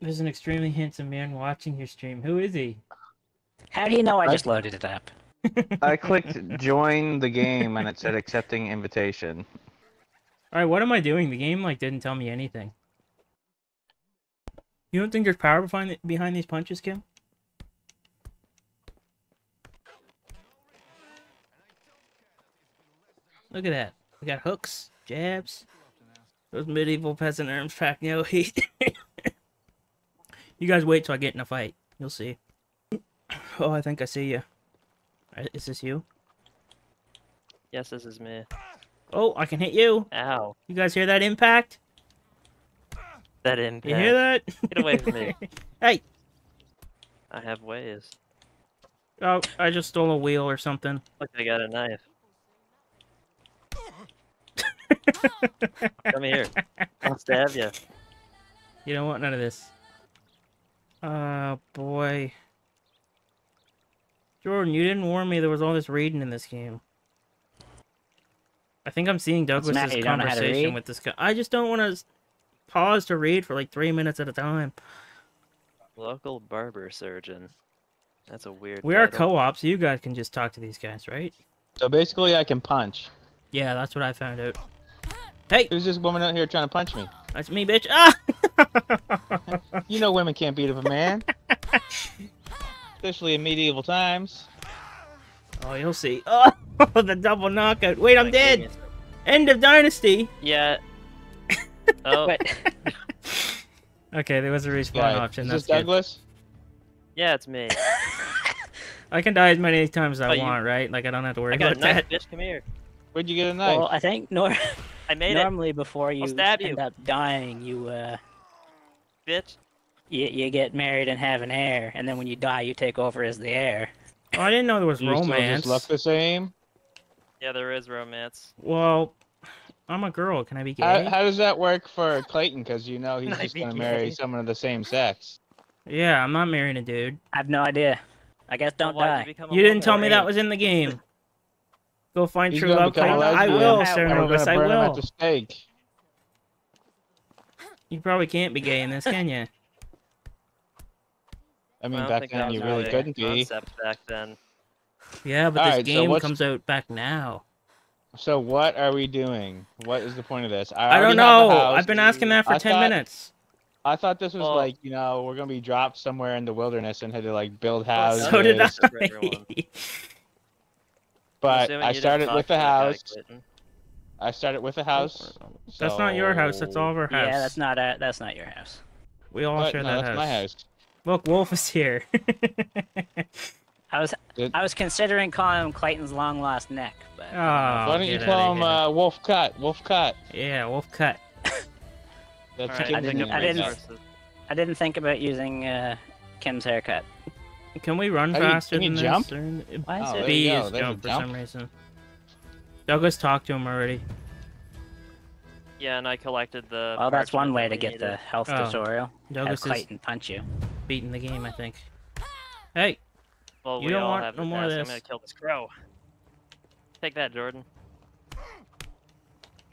There's an extremely handsome man watching your stream. Who is he? How do you know I I- just loaded it up? I clicked join the game and it said accepting invitation. All right, what am I doing? The game like didn't tell me anything. You don't think there's power behind behind these punches, Kim? Look at that. We got hooks, jabs. Those medieval peasant arms pack no heat. you guys wait till I get in a fight. You'll see. Oh, I think I see you. Is this you? Yes, this is me. Oh, I can hit you. Ow. You guys hear that impact? That impact. You hear that? Get away from me. hey. I have ways. Oh, I just stole a wheel or something. Look, I got a knife. Come here. I'll stab you. You don't want none of this. Oh, boy. Jordan, you didn't warn me there was all this reading in this game. I think I'm seeing What's Douglas's you don't know how to conversation with this guy. I just don't want to pause to read for like three minutes at a time. Local barber surgeon. That's a weird. We are co-op, so you guys can just talk to these guys, right? So basically, I can punch. Yeah, that's what I found out. Hey, Who's this woman out here trying to punch me? that's me, bitch. Ah! You know women can't beat up a man. Especially in medieval times. oh, you'll see. Oh, the double knockout. Wait, I'm Like, give me dead. End of dynasty. Yeah. Oh, Wait, Okay, there was a respawn Yeah. option. Is That's this good. Douglas? yeah, it's me. I can die as many times as I Oh, you- want, right? Like I don't have to worry I got a knife, that. bitch. Come here. Where'd you get a knife? well, I think nor I made it, normally before you stab end you. up dying, you uh, bitch. you, you get married and have an heir, and then when you die, you take over as the heir. Oh, I didn't know there was you still romance. just look the same. Yeah, there is romance. Well, I'm a girl. Can I be gay? How, how does that work for Clayton? Because you know he's just gonna marry someone of the same sex. Yeah, I'm not marrying a dude. I have no idea. I guess don't why'd die. You, You didn't tell me that was in the game. Go find He's true love. Clayton. I will, and Sir Novus. I burn him at will. the stake. You probably can't be gay in this, can you? I mean, I back then you really really couldn't be. Concept back then. Yeah, but Alright, this so game what's- comes out back now. So what are we doing? What is the point of this? I already don't know. house. I've been asking that for I ten thought- minutes. I thought this was Well- like you know we're gonna be dropped somewhere in the wilderness and had to like build houses. So did I. Houses for everyone. But I started with to the house. I started with a house. That's not your house. That's so- all of our house. Yeah, that's not a, that's not your house. We all What? share No, that that's house. my house. Look, Wolf is here. I was Did- I was considering calling him Clayton's long lost neck, but oh, Why don't you call him uh, Wolf Cut? Wolf Cut. Yeah, Wolf cut. That's Alright, Kim's I didn't- I didn't- I didn't think about using uh, Kim's haircut. Can we run How do you- faster can you than jump? this? Or- Why is Oh, it? there B you is jump oh, for jump. some reason. Douglas talked to him already. Yeah, and I collected the. Well, that's one way to get the health Oh. tutorial. Have Douglas is Clayton punch you. beating the game, I think. Hey, Well, You we don't all want have no more of task. I'm gonna kill this crow. Take that, Jordan.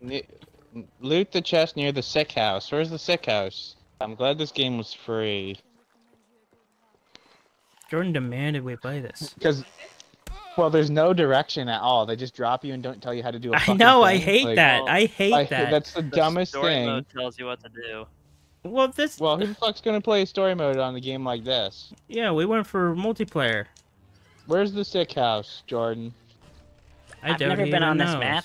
Ne- Loot the chest near the sick house. Where's the sick house? I'm glad this game was free. Jordan demanded we play this. Because, well, there's no direction at all. They just drop you and don't tell you how to do a I fucking know, I hate Like, that. well, I hate I- that. That's the The dumbest story thing. mode tells you what to do. Well, this. Well, who the fuck's gonna play story mode on a game like this? Yeah, we went for multiplayer. Where's the sick house, Jordan? I I've doubt never been even on this map.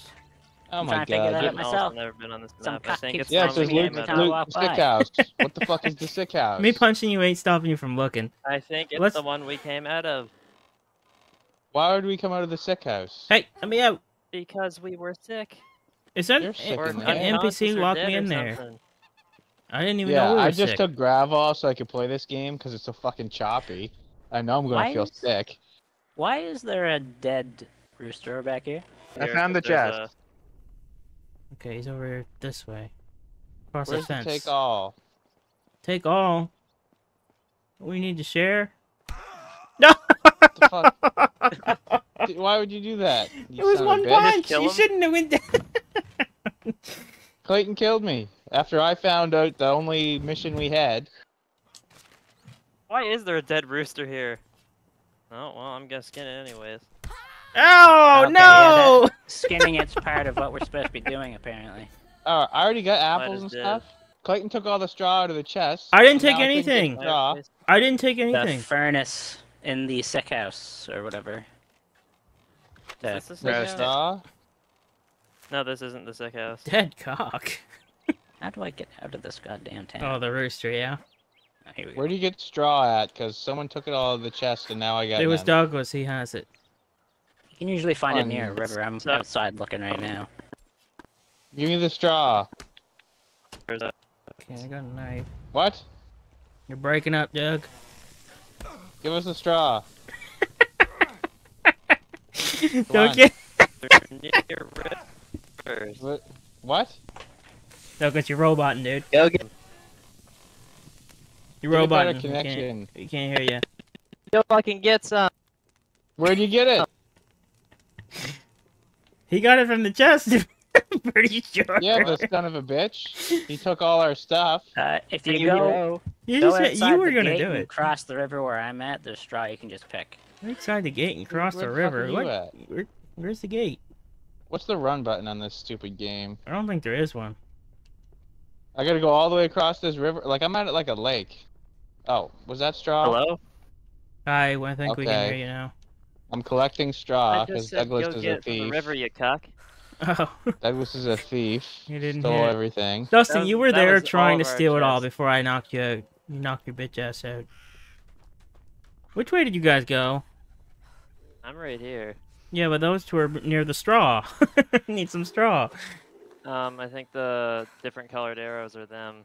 Oh I'm my trying to figure uh, that god. out I've myself. never been on this Some map. I cunt think it's Yeah, it says the me loot, game every at time I walk sick by. house. What the fuck is the sick house? Me punching you ain't stopping you from looking. I think it's Let's- the one we came out of Why would we come out of the sick house? Hey, let me out. because we were sick. Is that You're an, sick Or an NPC locked me in there? something. I didn't even know Yeah, we were I just sick. took Gravol so I could play this game because it's so fucking choppy. I know I'm gonna Why feel is- sick. Why is there a dead rooster back here? I found the there's chest. Okay, he's over here this way. Across Where's the the fence. take all? Take all. We need to share. No. the fuck? Dude, Why would you do that? You It was son of a one punch. You shouldn't have went down. Clayton killed me after I found out the only mission we had. Why is there a dead rooster here? Oh well, I'm gonna skin it anyways. Oh Okay, yeah, no! Skinning it's part of what we're supposed to be doing, apparently. Oh, I already got apples and dead. stuff. Clayton took all the straw out of the chest. I didn't take now I anything. straw. I didn't take anything. The anything. furnace in the sick house or whatever. The this the sick house? straw. No, this isn't the sick house. Dead cock. How do I get out of this goddamn town? Oh, the rooster, yeah. Oh, here we go. Where do you get straw at? Because someone took it all out of the chest and now I got It was. Douglas. He has it. You can usually find it near a river. I'm so- outside looking right now. Give me the straw. There's a Okay, I got a knife. What? You're breaking up, Doug. Give us the straw. Don't get near rivers. What? What? Douglas. You're roboting, dude. Go get. You're Get better roboting. We can't, connection. we can't hear you. Go fucking get some. Where'd you get it? He got it from the chest. Pretty sure. Yeah, the son of a bitch. He took all our stuff. Uh, if you you go, go. You go just said you were gonna do it. Cross the river where I'm at. There's straw you can just pick. Outside the gate and cross Where the the river. What? Where, where's the gate? What's the run button on this stupid game? I don't think there is one. I gotta go all the way across this river. Like I'm at like a lake. Oh, was that straw? Hello? I, I think we can hear you now. I'm collecting straw because just said Douglas go is a get from the thief. river, you cuck. Oh, Douglas is a thief. You didn't Stole hear everything. Dustin, That- you were there trying to of our steal it all before I knocked you out. You knocked your bitch ass out. Which way did you guys go? I'm right here. Yeah, but those two are near the straw. Need some straw. Um, I think the different colored arrows are them.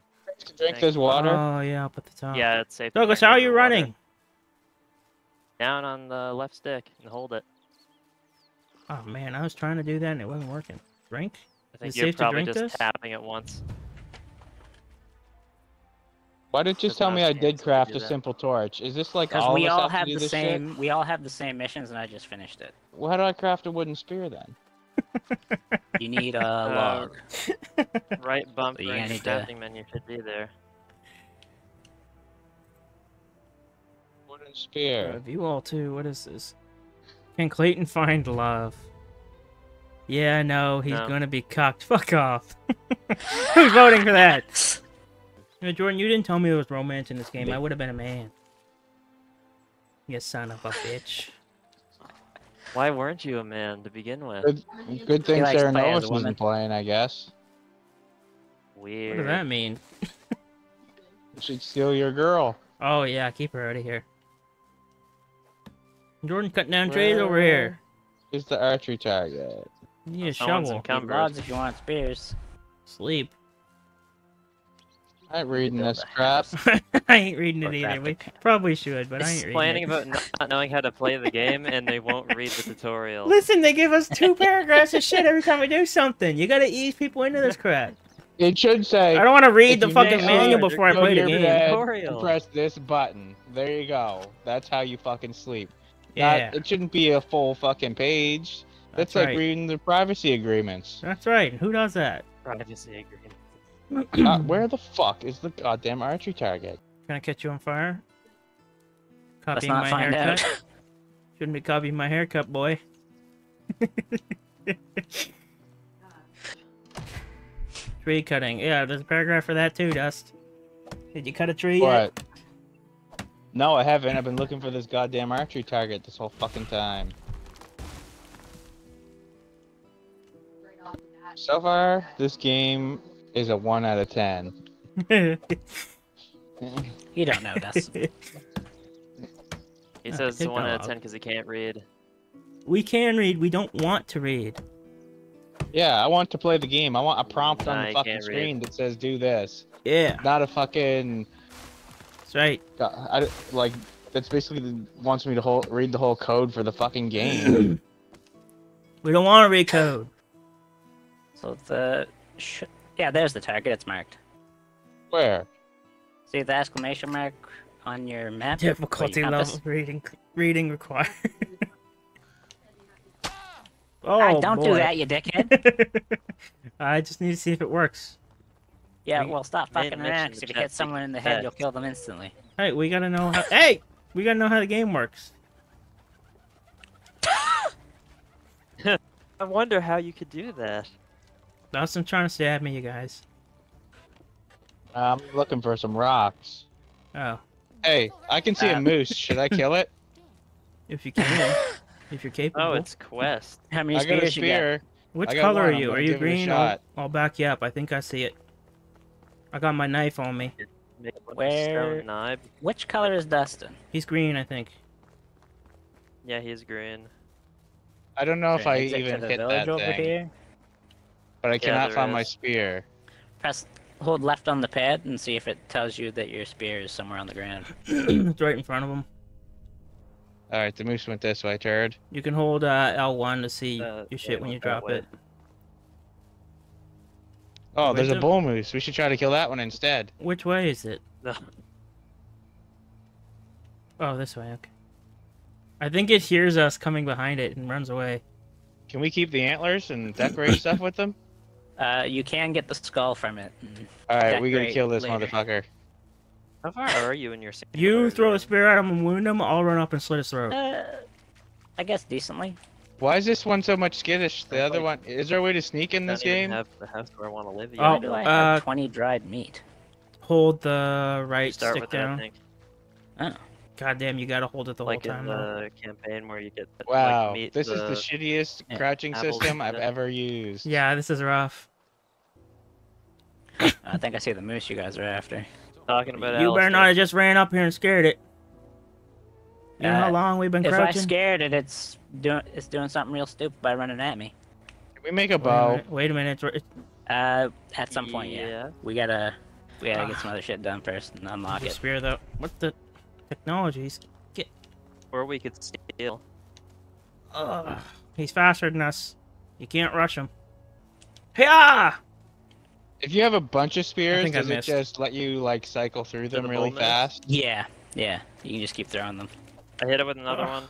Drink this water. Oh yeah, up at the top. Yeah, it's safe. to Douglas, drink how are river you water. Running? Down on the left stick and hold it. Oh man, I was trying to do that and it wasn't working. Drink? I think it you're safe to probably drink just this? tapping it once. Why did you Doesn't tell me I did craft a that. simple torch? Is this like Because all we of us all have have the this same. We all have the same missions, and I just finished it. Well, how do I craft a wooden spear then? You need a uh, log. Right bump So you for gotta your need to- crafting menu should be there. Wooden spear. view all too. What is this? Can Clayton find love? Yeah, no, he's No. gonna be cocked. Fuck off. Who's voting for that? You know, Jordan, you didn't tell me there was romance in this game. I would have been a man. You son of a bitch. Why weren't you a man to begin with? Good, good thing likes to Sarah play as a Novus woman. isn't playing, I guess. Weird. What does that mean? She'd steal your girl. Oh yeah, keep her out of here. Jordan cutting down trees over here. here. Is the archery target? You need a I want some shovel. cum- Need Cumbers. logs if you want spears. Sleep. I ain't reading this crap. I ain't reading Or it either. We probably should, but I It's ain't reading complaining it. about not knowing how to play the game and they won't read the tutorial. Listen, they give us two paragraphs of shit every time we do something. You gotta ease people into this crap. It should say. I don't want to read the fucking make manual before I play the game. Tutorial. press this button. There you go. That's how you fucking sleep. Not- Yeah, it shouldn't be a full fucking page. That's, that's like right. reading the privacy agreements. That's right. Who does that? Privacy agreement. uh, where the fuck is the goddamn archery target? Can I catch you on fire? Let's not my find haircut. out. Shouldn't be copying my haircut, boy. Tree cutting. Yeah, there's a paragraph for that too, Dust. Did you cut a tree yet? What? No, I haven't. I've been looking for this goddamn archery target this whole fucking time. So far, this game is a 1 out of 10. You don't know, Dustin. He says take it's one out of ten because he can't read. we can read. We don't want to read. Yeah, I want to play the game. I want a prompt on the fucking can't read. screen that says do this. Yeah, Not a fucking that's right. I, I- like that's basically the, wants me to whole, read the whole code for the fucking game. We don't want to read code. So the sh- yeah, there's the target. It's marked. Where? See the exclamation mark on your map. Difficulty Wait, level compass? reading reading required. oh, Ah, don't boy. do that, you dickhead. I just need to see if it works. Yeah, We- well, stop fucking around. to 'cause If you hit someone in the head, you'll kill them instantly. Hey, we gotta know how. hey, we gotta know how the game works. I wonder how you could do that. Dustin trying to stab me, you guys. I'm looking for some rocks. Oh, Hey, I can see a Uh, moose. Should I kill it? if you can, if you're capable. Oh, it's quest. How many I got a spears you got? Which color one, are you? Are you give it a green? I'll. I'll back you up. I think I see it. I got my knife on me. Make a bunch of Where- knife. Which color is Dustin? He's green, I think. Yeah, he's green. I don't know if I even hit village that over thing, here. but I cannot there find my spear. Press hold left on the pad and see if it tells you that your spear is somewhere on the ground. it's right in front of him. All right, the moose went this way, turd. You can hold uh, L1 to see Uh, your shit yeah, when you drop way. it. Oh, Where's there's a bull moose. We should try to kill that one instead. Which way is it? Oh, this way. Okay. I think it hears us coming behind it and runs away. Can we keep the antlers and decorate stuff with them? Uh, you can get the skull from it. All right, we gotta kill this later. motherfucker. How far are you in your You throw a spear at him and wound him. I'll run up and slit his throat. Uh, I guess decently. Why is this one so much skittish? The other one. Is there a way to sneak in this don't game? have the house where I want to live yet. Oh, do I have uh, 20 dried meat? Hold the right Start stick with that, I down. think. God damn, you gotta hold it the like whole in time. though. the campaign where you get like, Wow, meet this is the the shittiest Yeah, crouching system I've shit. ever used. Yeah, this is rough. I think I see the moose you guys are after. talking about. you better not Alistair. have just ran up here and scared it. You know how Uh, long we've been If I crouching? scared it, it's doing it's doing something real stupid by running at me. Can we make a Wait a bow? minute. Wait a minute. Uh, at some point, yeah. We gotta we gotta get Ah. some other shit done first and unlock Your it. spear though. What the technologies? Get. Or we could steal. Ugh. He's faster than us. You can't rush him. Hiya! If you have a bunch of spears, think does it just let you like cycle through them the really bull fast? Yeah, yeah. You can just keep throwing them. I hit it with another Ugh. one.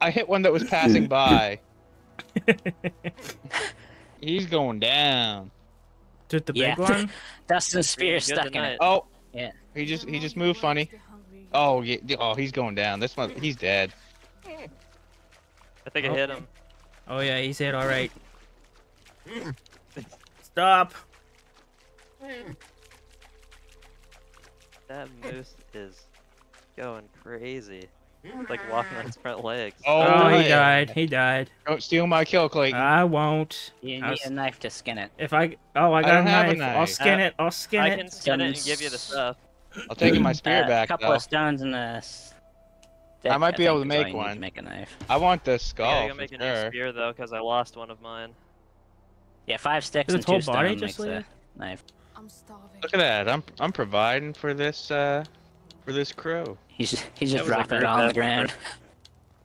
I hit one that was passing by. He's going down. Did the Yeah. big one? Dustin's spear Really is good stuck in it. Oh. Yeah. He just he just moved funny. Oh yeah. Oh, he's going down. This one, he's dead. I think I Oh. hit him. Oh yeah, he's said all right. Stop. That moose is going crazy. It's like walking on its front legs. Oh, Oh, he died. He died. Don't steal my kill, Clayton. I won't. You I need a knife to skin it. If I oh I got don't a, knife. I'll skin Uh, it. I'll skin I it. I can skin it and give you the stuff. I'll take my spear Uh, back A couple though. of stones and I might be think able to make you need one. make a knife. I want the I skull gotta go make a sure. new spear though, because I lost one of mine. Yeah, five sticks Is and its whole two body stone just makes a leave? knife. I'm starving. Look at that. I'm I'm providing for this uh for this crow. He's he's just dropping it on the effort. ground.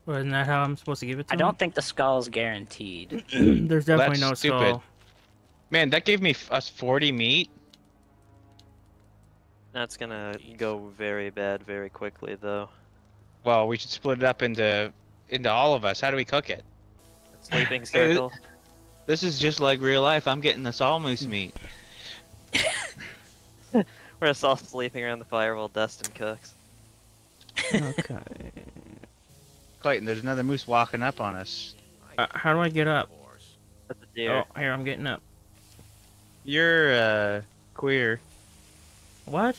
Wasn't that how I'm supposed to give it to I don't think the skull's guaranteed. There's definitely That's no stupid. skull. Man, that gave me f- us 40 meat. That's gonna go very bad very quickly though. Well, we should split it up into into all of us. How do we cook it? Sleeping circle. This is just like real life. I'm getting the all moose meat. We're just all sleeping around the fire while Dustin cooks. okay. Clayton, there's another moose walking up on us. Uh, how do I get up? That's a deer. Oh, here I'm getting up. You're uh queer. What?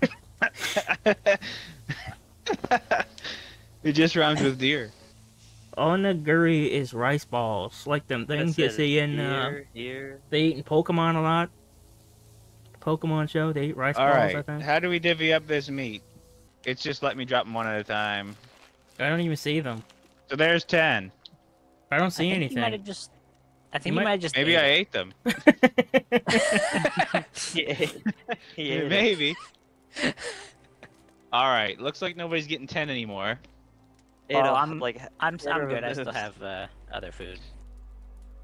it just rhymes with deer. Onigiri is rice balls, like them That's things you see in. Uh, Here, here. they eat in Pokemon a lot. Pokemon show, they eat rice All balls. I think. How do we divvy up this meat? It's just let me drop them one at a time. I don't even see them. So there's 10. I don't see I think He might have just. I think might- he might have just. Maybe ate I it. ate them. He ate, he ate it. Maybe. All right. Looks like nobody's getting 10 anymore. Ate Well, a- I'm- like I'm I'm Whatever good. I still have uh, other food.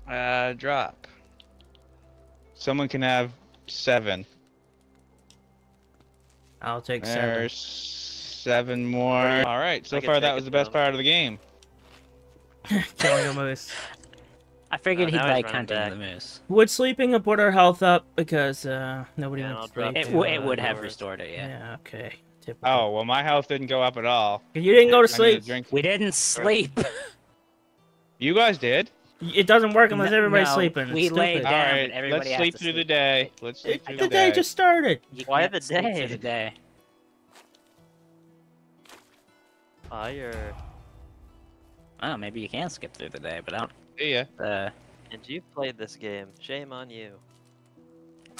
Uh, drop. Someone can have seven. I'll take seven. There's seven more. All right. So far, that was it the best down. part of the game. Killing a moose. I figured Oh, he'd now he's like running hunting the moose. Would sleeping have put our health up because uh nobody Yeah, wants to sleep? It, to, w- it uh, would have restored it, yeah. Yeah, okay. Typical. Oh well, my health didn't go up at all. You didn't go to I need a sleep. drink. We didn't sleep. You guys did. It doesn't work unless No, everybody's no, sleeping. We laid stupid. All down, right, but everybody let's has sleep to through the day. Let's sleep through The the day day. just started. You Why can't the sleep day? the day. Fire. Oh, maybe you can skip through the day, but I don't. See ya. Uh, And you played this game. Shame on you.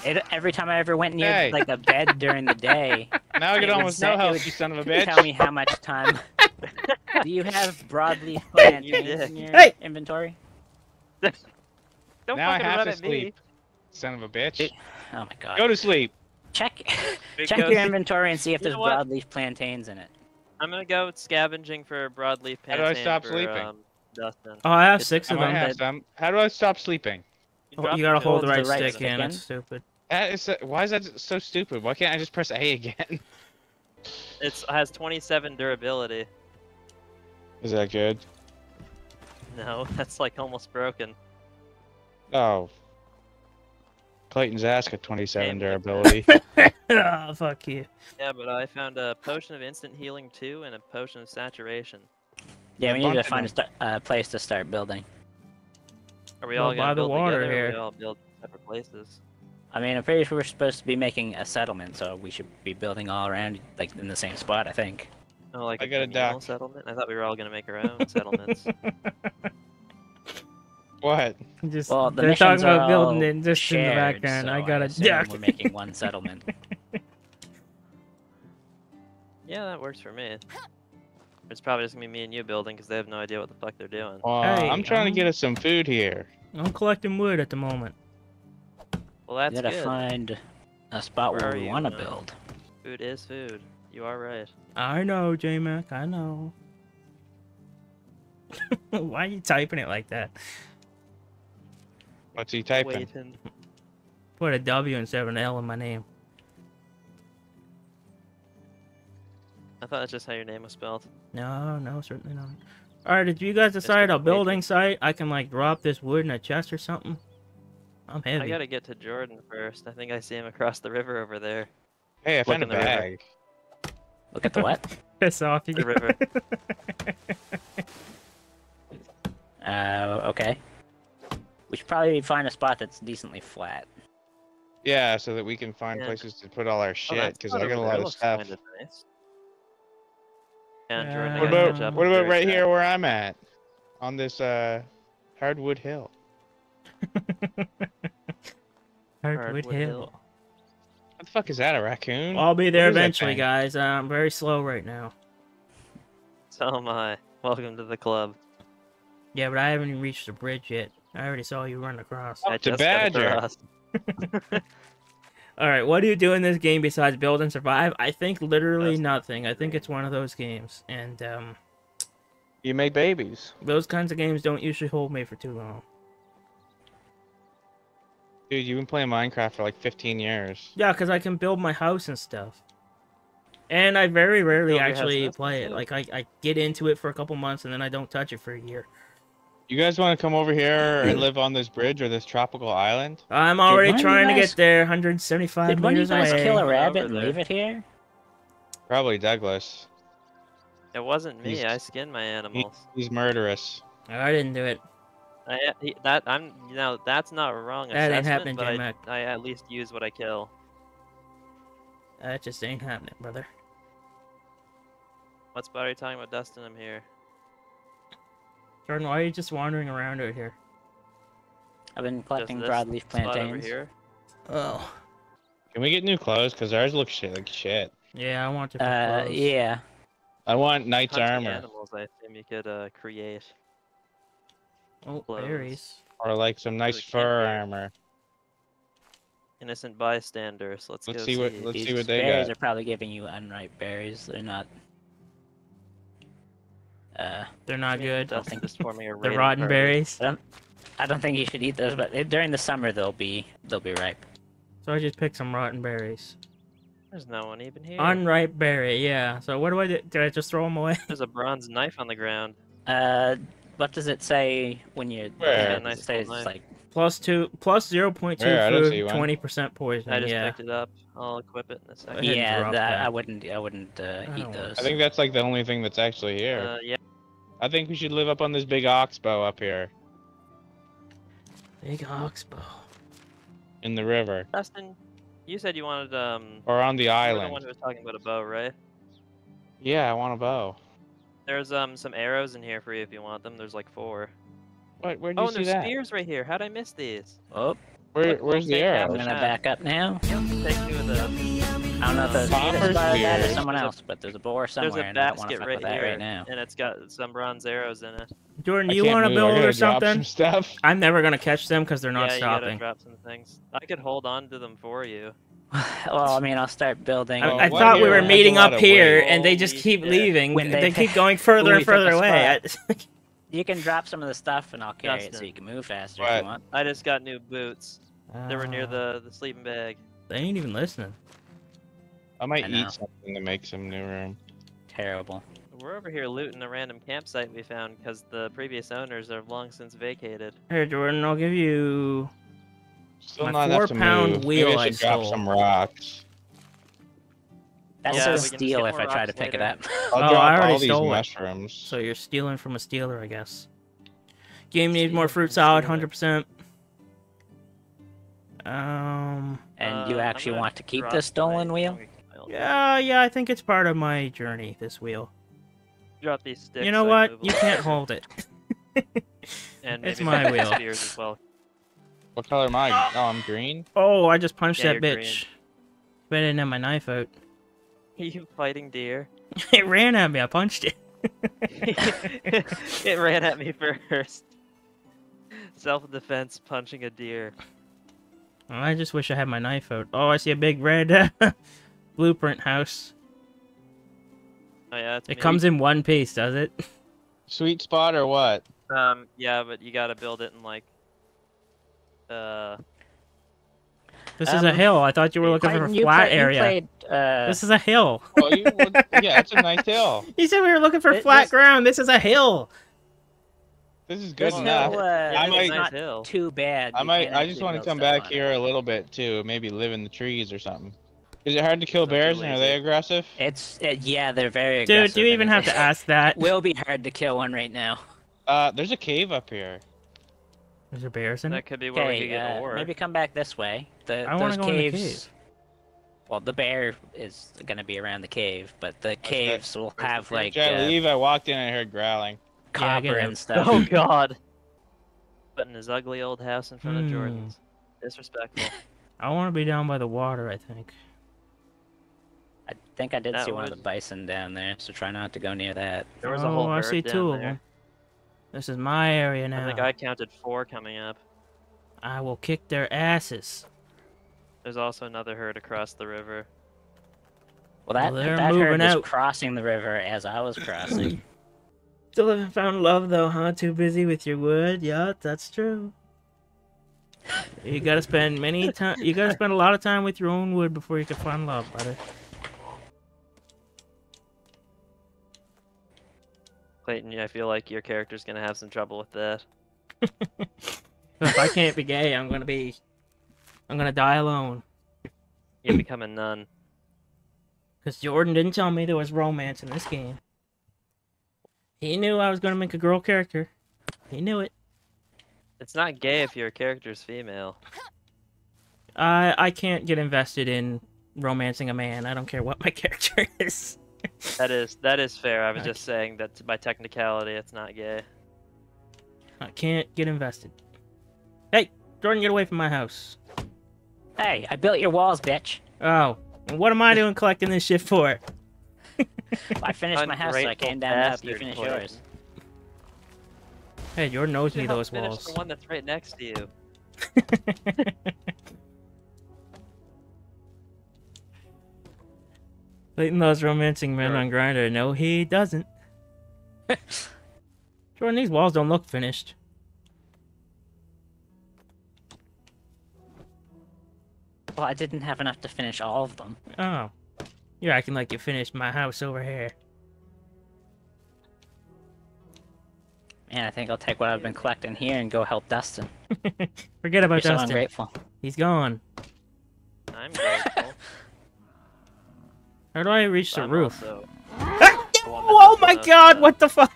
it, every time I ever went near Hey. like a bed during the day, Now I It get almost no it health, would- you son of a bitch. tell me how much time. Do you have broadleaf plantains did. in your Hey! inventory? Don't Now I have run to at me. sleep. Son of a bitch. Oh my god. Go to sleep. Check check your inventory and see if You there's broadleaf plantains in it. I'm gonna go scavenging for broadleaf plantains. How do I stop for, sleeping? Um, Dustin. Oh, I have It's- six of might them. have that- some. How do I stop sleeping? Oh, drop you gotta hold the right the right stick stick in. in. That's stupid. That is, why is that so stupid? Why can't I just press A again? It's has 27 durability. Is that good? No, that's like almost broken. Oh. Clayton's ass got 27 Game durability. oh, fuck you. Yeah, but I found a potion of instant healing 2 and a potion of saturation. Yeah, we need to bunch of find a uh, place to start building. Are we Well, all gonna by the build water together, or here. we all build separate places? I mean, I'm pretty sure we're supposed to be making a settlement, so we should be building all around, like in the same spot. I think. Oh, like I a got a communal dock. settlement? I thought we were all gonna make our own settlements. what? Just, Well, the they're talking about building all it just in the shared, background. so I got a assume duck. We're making one settlement. yeah, that works for me. It's probably just gonna be me and you building because they have no idea what the fuck they're doing. Uh, Hey, I'm trying to get us some food here. I'm collecting wood at the moment. Well, we that's gotta good. find a spot Where where we want to now? build. Food is food. You are right. I know, J Mac. I know. Why are you typing it like that? What's he typing? Waiting. Put a W instead of an L in my name. I thought that's just how your name was spelled. No, no, certainly not. Alright, did you guys decide a Waiting. building site? I can like drop this wood in a chest or something? I'm heavy. I gotta get to Jordan first. I think I see him across the river over there. Hey, I found a in the river. Bag. Look at the what? Piss off you. The river. uh, okay. We should probably find a spot that's decently flat. Yeah, so that we can find Yeah. places to put all our Oh, shit, because spot I got a lot of stuff. kinda nice. Yeah, Jordan, What about what about right here where I'm at? On this uh hardwood hill. Hardwood Hardwood Hill. Hill. What the fuck is that, a raccoon? I'll be there What is that eventually, guys. Uh, I'm very slow right now. So am I. Welcome to the club. Yeah, but I haven't even reached the bridge yet. I already saw you run across. I It's a badger. All right, what do you do in this game besides build and survive? I think literally That's nothing. I think it's one of those games, and um, You make babies. those kinds of games don't usually hold me for too long. Dude, you've been playing Minecraft for like 15 years. Yeah, because I can build my house and stuff. And I very rarely Build actually play it. Like I, I get into it for a couple months and then I don't touch it for a year. You guys want to come over here and live on this bridge or this tropical island? I'm already one of you trying to get there, 175 Did one of you guys away. kill a rabbit and leave it here? Probably Douglas. It wasn't me. He's- I skinned my animals. He's murderous. I didn't do it. I, he, that I'm now that's not wrong That ain't happening, but I, J-Mac. I at least use what I kill. That just ain't happening, brother. What spot are you talking about, Dustin? I'm here. Jordan, why are you just wandering around out here? I've been collecting this broadleaf plantains. Oh. Can we get new clothes? Because ours look shit like shit. Yeah, I want to. Uh, yeah. I want knight's Hunting armor. animals, I assume you could uh, create. Oh, clothes. berries. Or like some nice Really fur armor. Innocent bystanders. Let's, Let's go see what- let's see what they berries got. are probably giving you unripe berries. They're not. Uh, They're not good. Dustin just forming a The raiding rotten party. berries. I don't think you should eat those, but during the summer they'll be they'll be ripe. So I just picked some rotten berries. There's no one even here. Unripe berry, yeah. So what do I do? Did I just throw them away? There's a bronze knife on the ground. Uh, what does it say when you? Where? It Nice says little like Plus two, plus zero point two Where? I don't see food, twenty percent poison. I just yeah. picked it up. I'll equip it in a second. yeah, that, that. I wouldn't. I wouldn't uh, I eat those. I think that's like the only thing that's actually here. Uh, yeah. I think we should live up on this big oxbow up here Big oxbow. in the river Dustin, you said you wanted um. or on the You were the island. one who was talking about a bow, right? Yeah, I want a bow. There's um some arrows in here for you if you want them. There's like four. What? Where do Oh, you and see there's spears right here. How'd I miss these? oh, Where, where's the arrow? I'm gonna back up now. Take two of them. I don't know if that's me Copper that or someone else, but there's a boar There's somewhere, a and I don't basket fuck right with that here, right now. and it's got some bronze arrows in it. Jordan, I you want to build or something? Some stuff. I'm never gonna catch them because they're not yeah, you gotta drop some things. I could hold on to them for you. well, I mean, I'll start building. I, Oh, I thought we were meeting up here, weight. and they just keep shit. leaving. When They, they keep going further and we pick a further away. You can drop some of the stuff, and I'll carry it so Justin. you can move faster if you want. I just got new boots. They were near Ah, the the sleeping bag. They ain't even listening. I might I eat something to make some new room. Terrible. We're over here looting a random campsite we found because the previous owners have long since vacated. Here, Jordan, I'll give you. Still My not enough to four-pound move. wheel Maybe I I drop stole. some rocks. That's Yeah, a we can just steal if I try to rocks pick it up. I'll Oh, drop I already all these stole it. mushrooms. So you're stealing from a stealer, I guess. Game needs more fruit salad, hundred percent. Um. and you Uh, actually gonna want to keep this stolen my wheel? Yeah, yeah. I think it's part of my journey. This wheel. Drop these sticks. You know so what? You can't hold it. And It's my wheel. spears as well. What color am I? Oh, I'm green. Oh, I just punched Yeah, that you're green. bitch. But I didn't have my knife out. Are you fighting deer? it ran at me. I punched it. it ran at me first. Self-defense, punching a deer. I just wish I had my knife out. Oh, I see a big red blueprint house. Oh yeah, It me. comes in one piece, does it? Sweet spot or what? Um, yeah, but you gotta build it in like. Uh, This is a Um, hill. I thought you were looking for a flat play- area. played, uh, This is a hill. Oh, you, well, yeah, it's a nice hill. You said we were looking for It- flat this- ground. This is a hill. This is good this enough. hill, uh, I might- not hill. too bad. I might. I just want to come back on it. here a little bit too. Maybe live in the trees or something. Is it hard to kill bears? And are they aggressive? It's uh, yeah, they're very Dude, aggressive. do you even have to ask that? Will be hard to kill one right now. Uh, there's a cave up here. Is there bears in that it? could be where we could Okay, get uh, ore. maybe come back this way. The I wanna those go in the caves. cave. Well, the bear is gonna be around the cave, but the caves will have bear? like Should I uh, leave? I walked in and I heard growling. Yeah, copper it. and stuff. Oh God! Putting his ugly old house in front Hmm. of Jordan's. Disrespectful. I want to be down by the water. I think. I think I did That see one of the bison down there, so try not to go near that. There was oh, a whole I herd see down two of there. them. This is my area now. I think I counted four coming up. I will kick their asses. There's also another herd across the river. Well, that Well, that moving herd was crossing the river as I was crossing. Still haven't found love though, huh? Too busy with your wood. Yeah, that's true. You gotta spend many time. You gotta spend a lot of time with your own wood before you can find love, brother. Clayton, I feel like your character's gonna have some trouble with that. if I can't be gay, I'm gonna be. I'm gonna die alone. You become a nun. Cause Jordan didn't tell me there was romance in this game. He knew I was gonna make a girl character. He knew it. It's not gay if your character's female. I I can't get invested in romancing a man. I don't care what my character is. That is that is fair. I was Okay. just saying that by technicality, it's not gay. I can't get invested. Hey, Jordan, get away from my house. hey, I built your walls, bitch. Oh, what am I doing collecting this shit for? I finished my house, so I Ungrateful came down to help you finish Clayton. yours. Hey, Jordan knows me You helped those finish walls. The one that's right next to you. Clayton loves romancing men Sure. on Grindr. No, he doesn't. Jordan, these walls don't look finished. Well, I didn't have enough to finish all of them. Oh, you're acting like you finished my house over here. Man, I think I'll take what I've been collecting here and go help Dustin. Forget You're about so Dustin. ungrateful. He's gone. I'm grateful. How do I reach the I'm roof? also- Oh my god, what the fuck?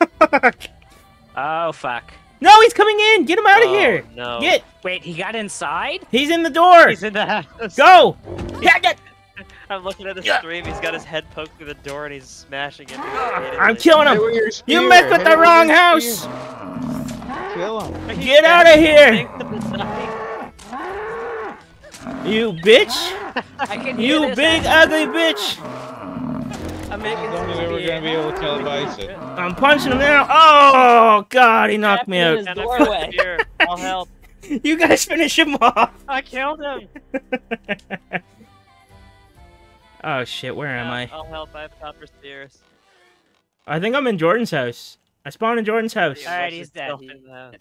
Oh, fuck. No, he's coming in! Get him out of Oh, here! No. Get! Wait, he got inside? He's in the door! He's in the house. Go! Yeah, get! I'm looking at the Yeah. stream. He's got his head poked through the door and he's smashing it. I'm killing him! Hit You spear, messed with hit the wrong house! Kill him. Get out of here! into the knife. You bitch! I can You big ugly bitch! I'm making There's only way we're gonna be able to kill Bison. I'm punching him now. Oh god, he knocked me out. Doorway. I'll help. You guys finish him off. I killed him. oh shit, where am I? I'll help. I have copper spears. I think I'm in Jordan's house. I spawned in Jordan's house. Alright, he's dead. himself He- in the house.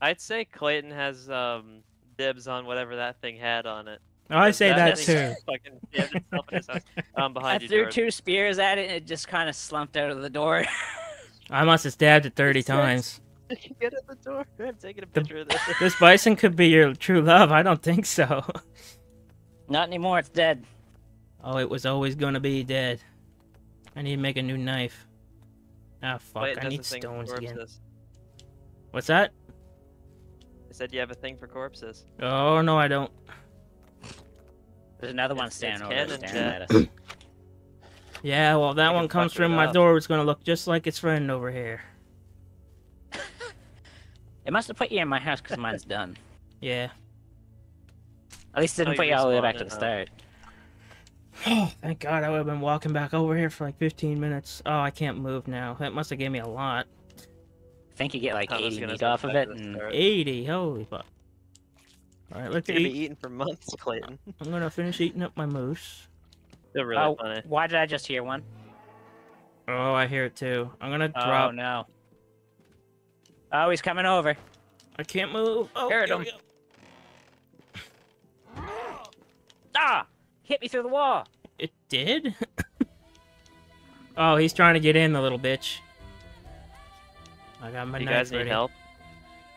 I'd say Clayton has um dibs on whatever that thing had on it. Oh, I say that thing too. Fucking stabbed itself in his house. Um, I you, threw Jordan. two spears at it and it just kind of slumped out of the door. I must have stabbed it 30 times. Get at the door. I'm taking a picture of this. This bison could be your true love. I don't think so. Not anymore, it's dead. Oh, it was always gonna be dead. I need to make a new knife. Ah, fuck. Clayton I need stones again. corpses. What's that? I said you have a thing for corpses. Oh, no, I don't. There's another one standing it's over there canon, staring at us. Yeah, well, that one comes fuck from my up. door. It's gonna look just like its friend over here. It must have put you in my house because mine's done. Yeah. At least it didn't Oh, put you you all the way back to the start. Oh, thank God. I would have been walking back over here for like 15 minutes. Oh, I can't move now. That must have gave me a lot. I think you get like 80 gonna meat off of it. And... 80. Holy fuck. Alright, let's You're gonna be eat. eating for months, Clayton. I'm gonna finish eating up my moose. They're really oh, funny. why did I just hear one? Oh, I hear it too. I'm gonna Oh drop. Oh no. Oh, he's coming over. I can't move. Oh, Heard him. Ah! Hit me through the wall. It did? oh, he's trying to get in, the little bitch. I got my You knife guys need ready. help?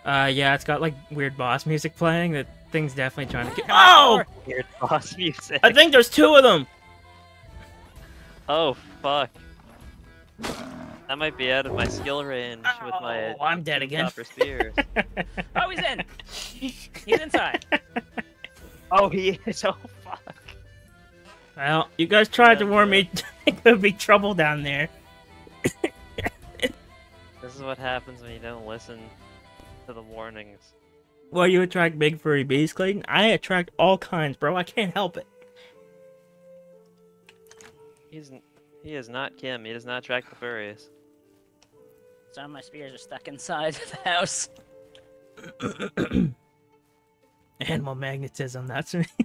Uh, yeah, it's got like weird boss music playing. That thing's definitely trying to get. Oh! Weird boss music. I think there's two of them. Oh fuck. That might be out of my skill range with my Oh, I'm dead again. copper spears. Oh, he's in. He's inside. oh, he is. Oh fuck. Well, you guys tried to Yeah, warn me there'd be trouble down there. This is what happens when you don't listen to the warnings. Well, you attract big furry bees, Clayton. I attract all kinds, bro. I can't help it. He's he is not Kim. He does not attract the furries. Some of my spears are stuck inside the house. Animal magnetism, that's me.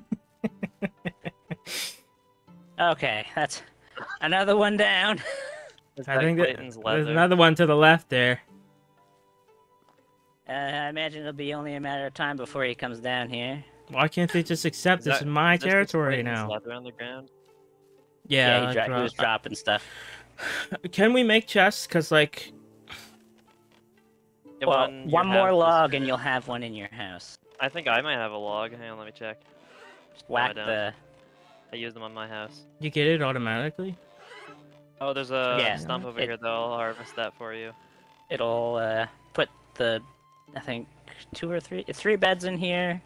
Okay, that's another one down. Is I that think that Clayton's there's another one to the left there. Uh, I imagine it'll be only a matter of time before he comes down here. Why can't they just accept Is this that- is my Is this just territory now? Leather on the ground. Yeah, he, I dro- he was dropping stuff. Can we make chests? Cause like, Yeah, well, one, one more house is- log and you'll have one in your house. I think I might have a log. Hang on, let me check. Just No, I whack the. I used them on my house. you get it automatically. Oh, there's a Yeah. stump over It- here though. I'll harvest that for you. It'll uh, put the, I think, two or three, three beds in here.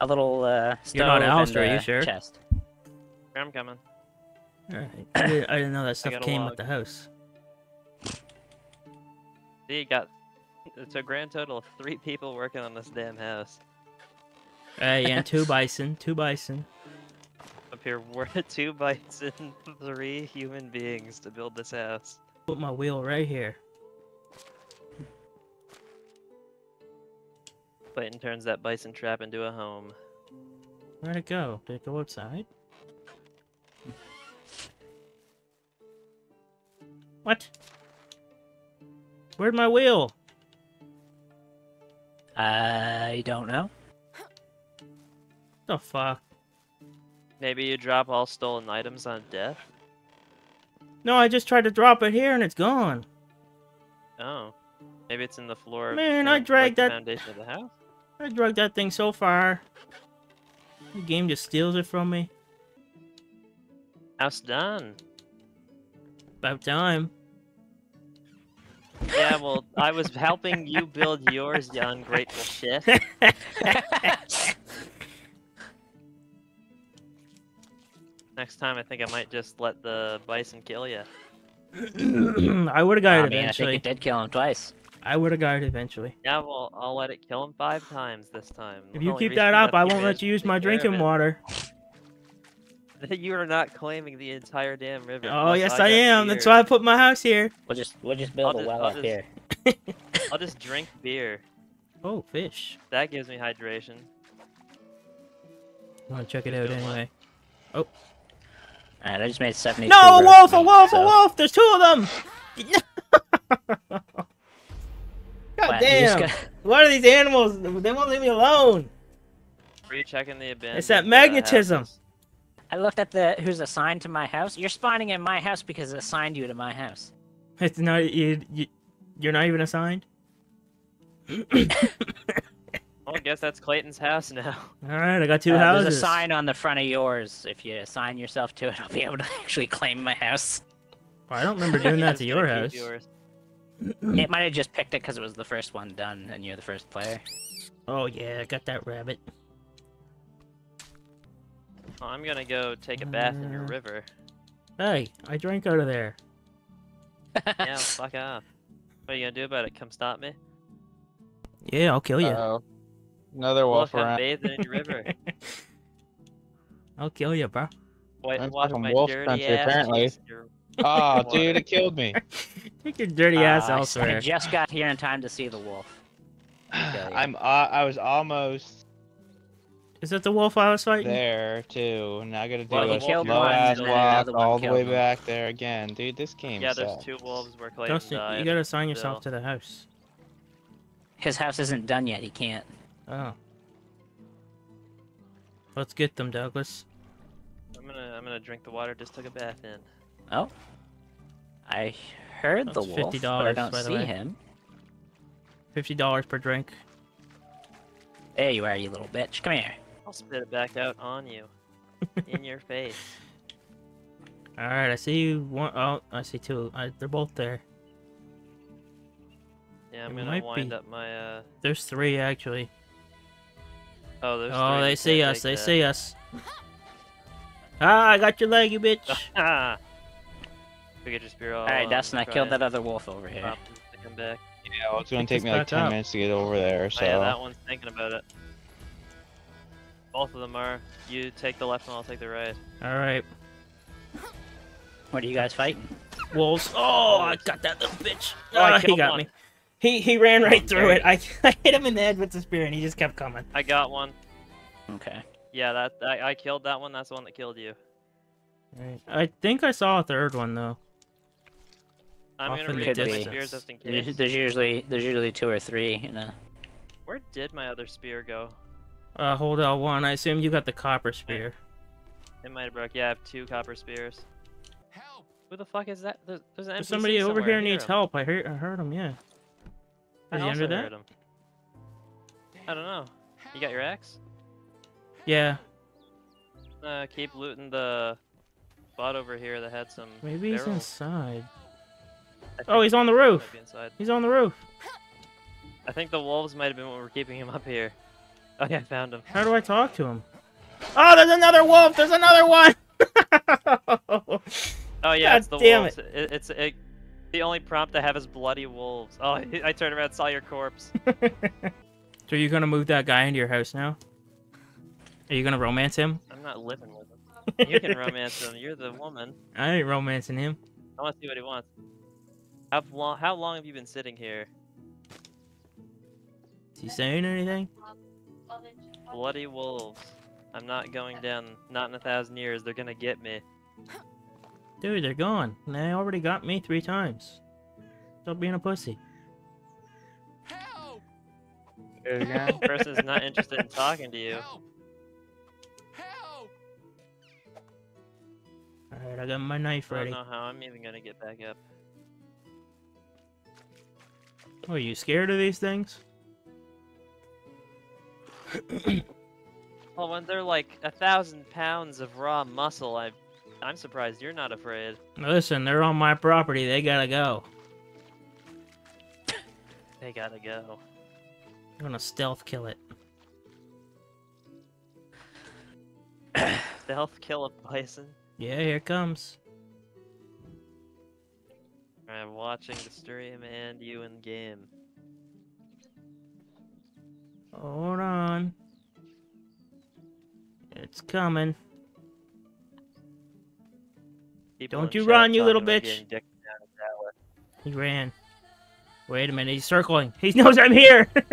A little uh, stove You're not and Alistair, are you a sure? chest. I'm coming. Alright. I, didn't, know that stuff came log. with the house. See, you got it's a grand total of three people working on this damn house. Uh, yeah, and two bison, two bison. Up here, we're two bison, three human beings to build this house. Put my wheel right here. Clayton turns that bison trap into a home. Where'd it go? Did it go outside? What? Where'd my wheel? I don't know. The fuck? Maybe you drop all stolen items on death? No, I just tried to drop it here and it's gone. Oh. Maybe it's in the floor. of Man, the I dragged like, that- the foundation of the house. I drugged that thing so far. The game just steals it from me. House done. About time. Yeah, well, I was helping you build yours, you ungrateful shit. Next time, I think I might just let the bison kill you. I would have got I it mean, I think it did kill him twice. I would have got it eventually. Yeah, well, I'll let it kill him five times this time. If The you keep that up, I won't let you use my drinking water. You are not claiming the entire damn river. Oh, yes, I got am. That's why I put my house here. We'll just we'll just build I'll a well I'll up just- here. I'll just drink beer. Oh, fish. That gives me hydration. I want to check it out anyway. one. anyway. Alright, I just made 72 No, a wolf, a meat, wolf, a wolf! There's two of them! God What, just damn! got- What are these animals? They won't leave me alone. Are you checking the abandoned? It's that magnetism. I looked at the who's assigned to my house. You're spawning in my house because it assigned you to my house. It's not you. you you're not even assigned. Well, I guess that's Clayton's house now. All right, I got two Uh, houses. There's a sign on the front of yours. If you assign yourself to it, I'll be able to actually claim my house. I don't remember doing that to your house. yours. It might have just picked it because it was the first one done, and you're the first player. Oh yeah, I got that rabbit. Oh, I'm gonna go take a bath in your Uh, river. Hey, I drank out of there. Yeah, fuck off. What are you gonna do about it? Come stop me? Yeah, I'll kill you. Uh-oh. Another wolf Look, I'm around. bathing in your river. I'll kill you, bro. Wait, I'm watch my wolf dirty country, ass apparently. Chase your- Oh, dude, it killed me. Take your dirty ass Uh, I- I elsewhere. just got here in time to see the wolf. Okay. I'm. Uh, I was almost Is that the wolf I was fighting? there too. Now I gotta do Well, a he killed slow ass walk all the way him. back there again, dude. This game Yeah, there's sucks. two wolves where Clayton Dustin, died. you gotta assign yourself still. to the house. His house isn't done yet. He can't. Oh. Let's get them, Douglas. I'm gonna, I'm gonna drink the water. Just took a bath in. Oh. I heard the That's wolf, but I $50, don't by see way. him. Fifty dollars per drink. There you are, you little bitch. Come here. I'll spit it back out on you, in your face. All right, I see you. One, oh, I see two. I, they're both there. Yeah, I'm It gonna wind be- up my. uh... There's three actually. Oh, there's. oh, three, they see us. They that. see us. Ah, I got your leg, you bitch. We could just be all. Alright, Dustin, I killed that other wolf over here. prompt him to come back. Yeah, well, it's gonna take me like ten up. minutes to get over there. So Oh, yeah, that one's thinking about it. Both of them are. You take the left one, I'll take the right. All right, What are you guys fighting? wolves. Oh, I got that little bitch. Oh, I Ah, he got one. me. He he ran right Oh, through it. I, I hit him in the head with the spear, and he just kept coming. I got one. Okay. Yeah, that I, I killed that one. That's the one that killed you. Right. I think I saw a third one though. I'm Off gonna in the read my distance. just in There's, case. there's usually there's usually two or three. You know. Where did my other spear go? Uh, hold L one. I assume you got the copper spear. It might have broke. Yeah, I have two copper spears. Help! Who the fuck is that? There's, there's an NPC somebody over here needs him. help. I heard I heard him. Yeah. I Is he also under that? him. I don't know. You got your axe? Yeah. Uh, keep looting the spot over here that had some. Maybe he's inside. Oh, he's on the roof. might be inside. He's on the roof. I think the wolves might have been what were keeping him up here. Okay, I found him. How do I talk to him? Oh, there's another wolf. There's another one. Oh yeah, God it's the damn wolves. It. it's it, the only prompt I have is bloody wolves. Oh, I, I turned around, saw your corpse. so you're gonna move that guy into your house now? Are you gonna romance him? I'm not living with him. You can romance him. You're the woman. I ain't romancing him. I want to see what he wants. How long? How long have you been sitting here? Is he saying anything? Bloody wolves. I'm not going down. Not in a thousand years. They're gonna get me. Dude, they're gone. They already got me three times. Stop being a pussy. There you go. Person's not interested in talking to you. Alright, I got my knife ready. I don't know how I'm even gonna get back up. Oh, are you scared of these things? Well, when they're like a thousand pounds of raw muscle, I, I'm surprised you're not afraid. Listen, they're on my property. They gotta go. They gotta go. I'm gonna stealth kill it. Stealth kill a bison. Yeah, here it comes. I'm watching the stream and you in game. Hold on. It's coming. People Don't you run, you little bitch. getting dicked down in Dallas. He ran. Wait a minute, he's circling. He knows I'm here.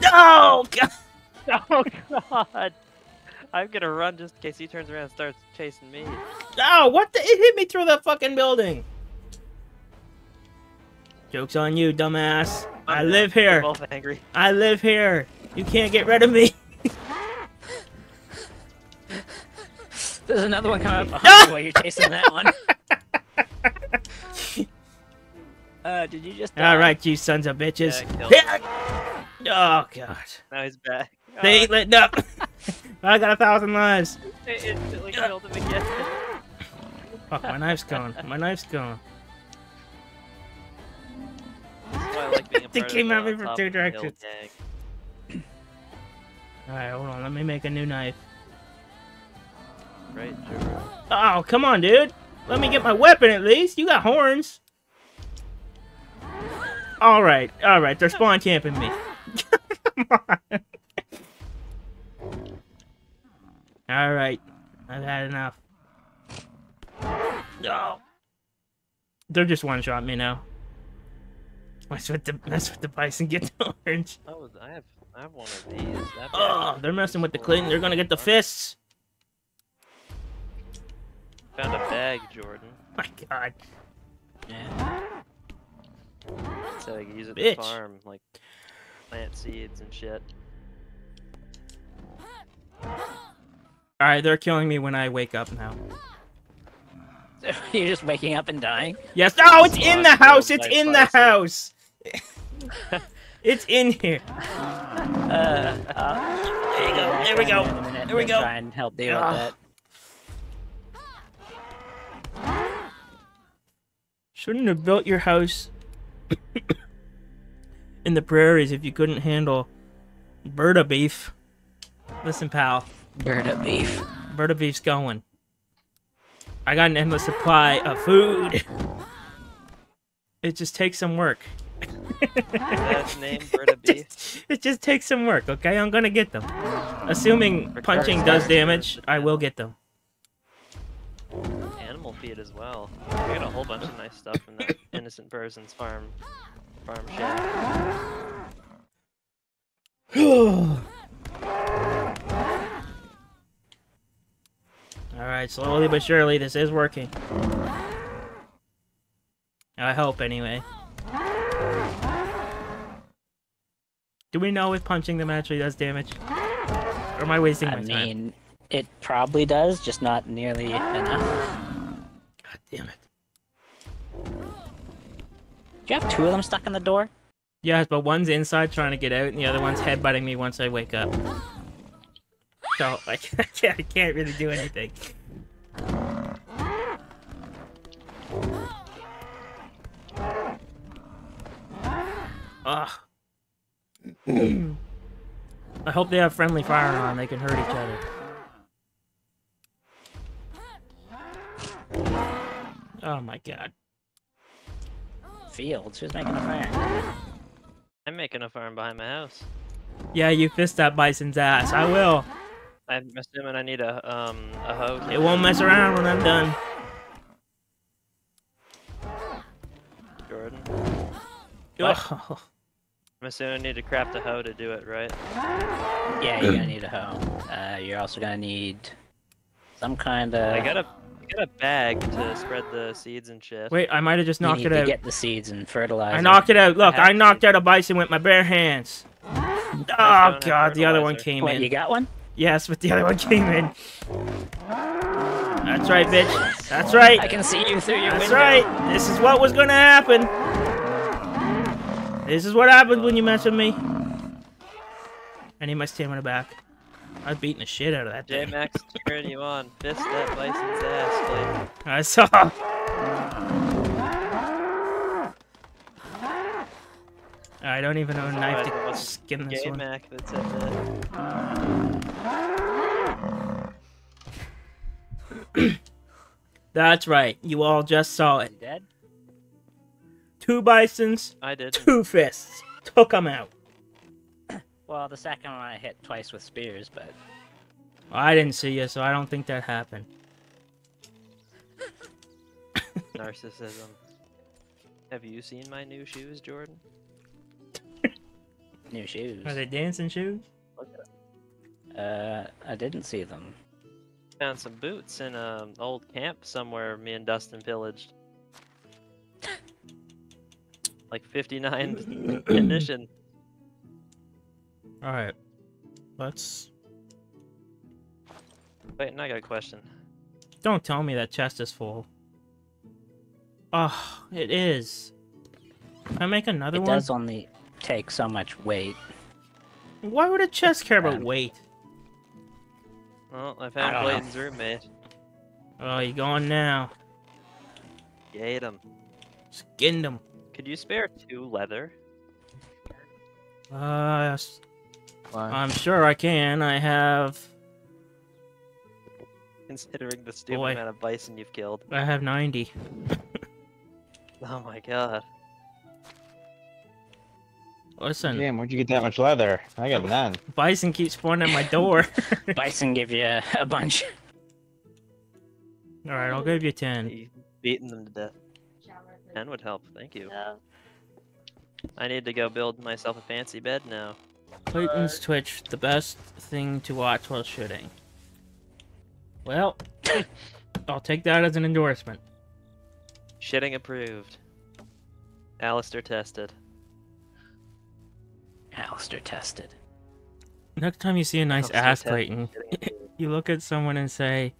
no! God. Oh god! I'm gonna run just in case he turns around and starts chasing me. No! What the? It hit me through the fucking building. Joke's on you, dumbass. I live We're here. both angry. I live here. You can't get rid of me. There's another one coming up behind you while you're chasing that one. Uh, did you just die? All right, you sons of bitches. Yeah, oh god, Now he's back. they ain't letting up. I got a thousand lives. It instantly killed him again. Fuck, my knife's gone. My knife's gone. That's why I like They came at me from two of the hill directions. All right, hold on. Let me make a new knife. Right, sure. Oh, come on, dude. Let me get my weapon at least. You got horns. All right, all right. They're spawn camping me. come on. All right, I've had enough. No. They're just one shot me now. That's what the that's what the bison get the orange. Oh, I have, I have one of these. That Oh, they're messing with the clean. They're gonna get the fists. Found a bag, Jordan. My God. Yeah. So I can use it Bitch. to farm, like plant seeds and shit. All right, they're killing me when I wake up now. you're just waking up and dying. Yes. Oh, it's in the house. It's in the house. it's in here. Uh, uh, There you go. There we go. There we go. Try and help deal Ah. with that. Shouldn't have built your house in the prairies if you couldn't handle Berta beef. Listen, pal. Bird of beef. Berta beef's going. I got an endless supply of food. It just takes some work. That name, bird of beef. It just takes some work, okay? I'm gonna get them. Assuming punching does damage, I will get them. Animal feed as well. We got a whole bunch of nice stuff from that innocent person's farm, farm shack. Alright, slowly but surely, this is working. I hope, anyway. Do we know if punching them actually does damage? Or am I wasting my I time? mean, it probably does, just not nearly enough. God damn it. Do you have two of them stuck in the door? Yes, but one's inside trying to get out, and the other one's headbutting me once I wake up. So, like, I can't, I can't really do anything. Ugh. I hope they have friendly fire on. They can hurt each other. Oh my god. Fields. Who's making a fire? I'm making a farm behind my house. Yeah, you fist that bison's ass. I will. I'm assuming I need a um a hoe. It won't mess around when I'm done. Jordan. What? Ugh. I'm assuming I need to craft a hoe to do it, right? Yeah, you're gonna need a hoe. Uh, you're also gonna need some kind of. I got a I got a bag to spread the seeds and shit. Wait, I might have just knocked You need it to out. get the seeds and fertilize. I knocked it out. Look, have I knocked to. out a bison with my bare hands. Oh god, the other one came What, in. you got one? Yes, but the other one came in. That's right, bitch. That's right. I can see you through your window. That's window. right. This is what was gonna happen. This is what happens when you mess with me. I need my stamina back. I was beating the shit out of that J thing. Max cheering you on. Fist that bison's ass, Clayton. I saw. I don't even know a knife it to skin this one. Mac that said That's right. You all just saw it. Dead? Two bisons, I did. two fists. Took them out. Well, the second one I hit twice with spears, but I didn't see you, so I don't think that happened. Narcissism. Have you seen my new shoes, Jordan? new shoes. Are they dancing shoes? Look at. Uh, I didn't see them. Found some boots in an old camp somewhere me and Dustin pillaged. Like 59 condition. All right. Let's. Wait, and I got a question. Don't tell me that chest is full. Oh, it is. Can I make another It one? It does only take so much weight. Why would a chest care about Um, weight? Well, I I found don't know. Clayton's roommate. Oh, you gone now? You ate him. Skinned him. Could you spare two leather? Uh, yes. Why? I'm sure I can. I have. Considering the stupid Boy. amount of bison you've killed. I have 90. Oh my god. Listen, Damn, where'd you get that much leather? I got none. bison keeps spawning at my door. Bison give you a, a bunch. All right, I'll give you 10. You've beaten them to death. Ten would help, thank you. I need to go build myself a fancy bed now. Clayton's Twitch, the best thing to watch while shooting. Well, I'll take that as an endorsement. Shitting approved. Alistair tested. Alistair tested. Next time you see a nice Alistair ass, tested, Clayton, you look at someone and say,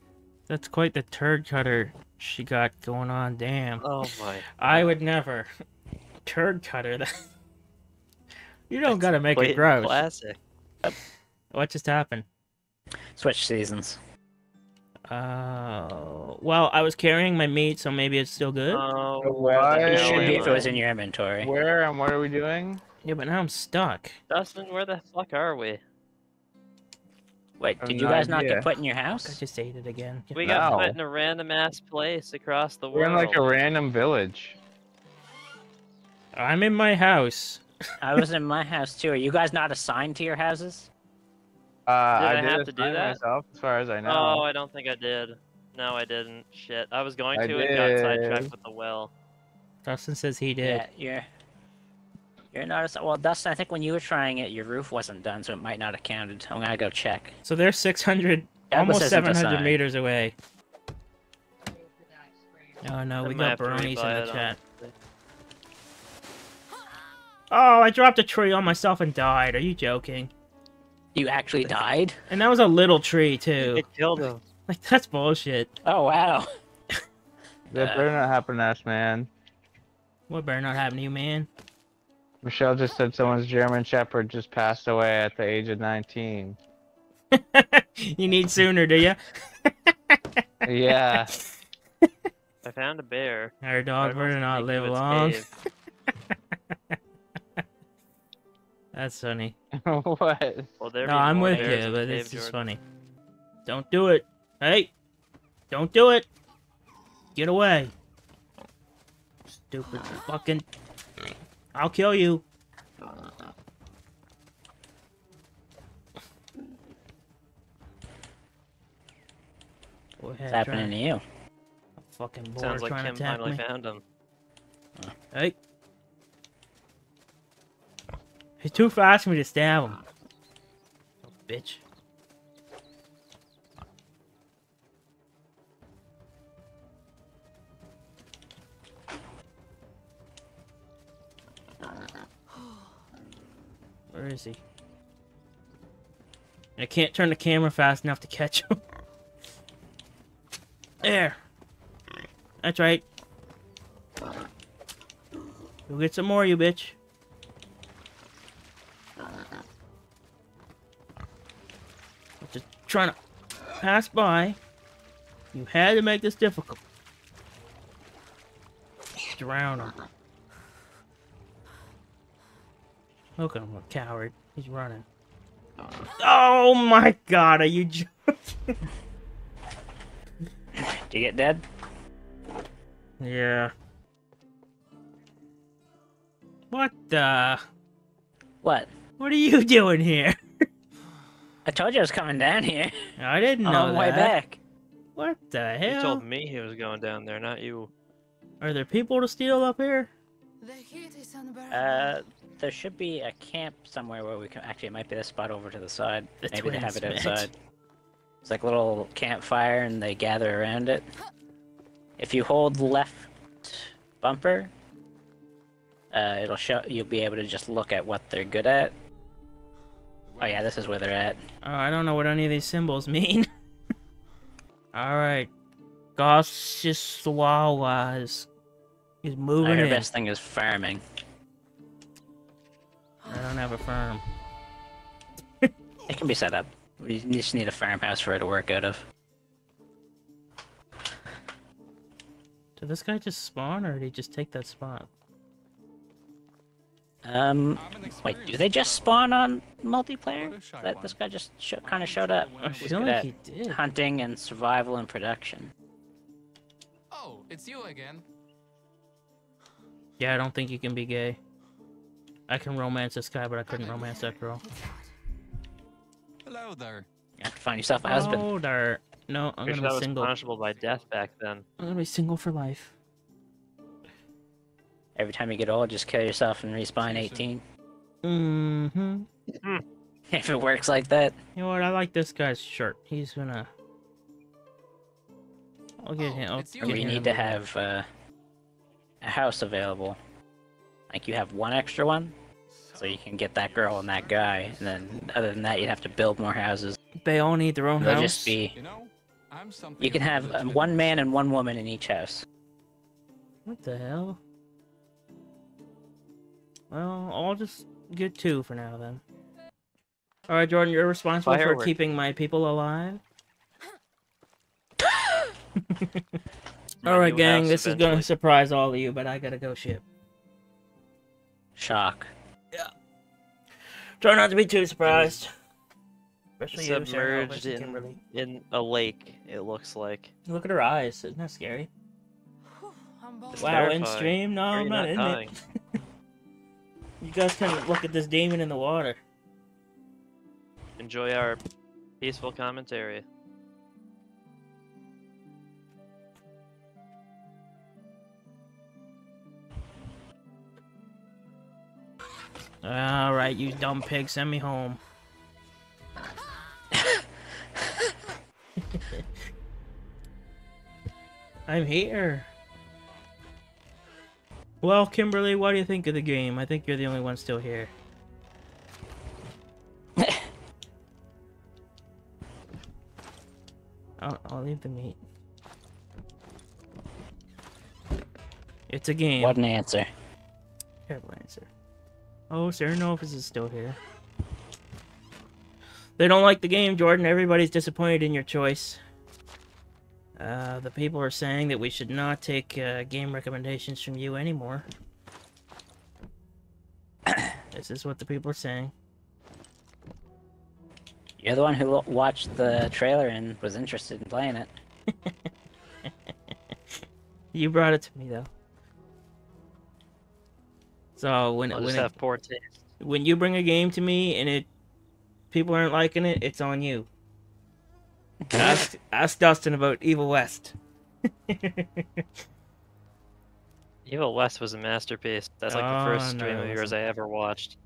"That's quite the turd cutter she got going on." Damn. Oh my. I would never. Turd cutter. That. you don't gotta make it gross. Classic. What just happened? Switch seasons. Uh, well, I was carrying my meat, so maybe it's still good. Oh, What? where It It should be if it was in your inventory. Where and what are we doing? Yeah, but now I'm stuck. Dustin, where the fuck are we? Wait, have did you no guys not idea. get put in your house? I house? just ate it again. We got No. put in a random ass place across the world. We're in like a random village. I'm in my house. I was in my house too. Are you guys not assigned to your houses? Uh, Did I did have to do that? myself, as far as I know. Oh, I don't think I did. No, I didn't. Shit. I was going I to and got sidetracked with the well. Dustin says he did. Yeah, you're. You're not as well, Dustin. I think when you were trying it, your roof wasn't done, so it might not have counted. I'm gonna go check. So they're 600, Douglas almost 700 meters away. Oh no, I we got have bronies in the chat. Oh, I dropped a tree on myself and died. Are you joking? You actually died? And that was a little tree too. It killed him. Like that's bullshit. Oh wow. That better not happen to us, man. What better not happen to you, man? Michelle just said someone's German Shepherd just passed away at the age of 19. you need sooner, do you? Yeah. I found a bear. Our dog Right better not live long. That's funny. what? Well, there No, I'm with you, but the it's just funny. Don't do it. Hey, don't do it. Get away. Stupid fucking. I'll kill you. Go ahead, What's happening to you? Fucking boar Sounds like Kim finally me. found him. Hey. He's too fast for me to stab him. Oh, bitch. Where is he? I can't turn the camera fast enough to catch him. There. That's right. Go get some more, you bitch. Just trying to pass by. You had to make this difficult. Drown him. Look at him, a coward. He's running. Oh my god, are you joking? Do you get dead? Yeah. What the? What? What are you doing here? I told you I was coming down here. I didn't know On the way back. What the He hell? told me he was going down there, not you. Are there people to steal up here? The heat is unbearable. Uh, there should be a camp somewhere where we can. Actually, it might be the spot over to the side. The Maybe they have it outside. It's like a little campfire, and they gather around it. If you hold left bumper, uh, it'll show. You'll be able to just look at what they're good at. Oh yeah, this is where they're at. Oh, I don't know what any of these symbols mean. Alright. Gossiswawa is, is I moving in. best thing is farming. I don't have a farm. It can be set up. We just need a farmhouse for it to work out of. Did this guy just spawn or did he just take that spot? Um, wait, do they just spawn on multiplayer? That this guy just sh- kind of showed up. I He's feel good like he did. hunting and survival and production. Oh, it's you again. Yeah, I don't think you can be gay. I can romance this guy, but I couldn't romance that girl. Hello there. You have to find yourself a husband. Oh, dar. No, I'm Pretty gonna sure that be was single. I'm punishable by death back then. I'm gonna be single for life. Every time you get old, just kill yourself and respawn 18. Mm-hmm. if it works like that. You know what? I like this guy's shirt. He's gonna. I'll get Oh, him. I'll it's you get We him. need to have uh, a house available. Like you have one extra one, so you can get that girl and that guy, and then other than that, you'd have to build more houses. They all need their own They'll house. just be. You know, I'm. You can have uh, one man and one woman in each house. What the hell? Well, I'll just get two for now then. All right, Jordan, you're responsible for keeping my people alive. All right, gang, house this is gonna surprise all of you, but I gotta go ship. Shock. Try not to be too surprised. Especially you, Sarah Submerged in, in a lake, it looks like. Look at her eyes. Isn't that scary? Whew, I'm bold. It's wow, in stream? No, Are I'm you not, in dying? it. You guys can look at this demon in the water. Enjoy our peaceful commentary. All right, you dumb pig, send me home. I'm here. Well, Kimberly, what do you think of the game? I think you're the only one still here. I'll, I'll leave the meat. It's a game. What an answer. Oh, Novus is still here. They don't like the game, Jordan. Everybody's disappointed in your choice. Uh, the people are saying that we should not take uh, game recommendations from you anymore. this is what the people are saying. You're the one who watched the trailer and was interested in playing it. You brought it to me, though. So when I'll when just it, have poor taste. when you bring a game to me and it people aren't liking it, it's on you. ask ask Dustin about Evil West. Evil West was a masterpiece. That's like Oh, the first stream it of yours. I ever watched.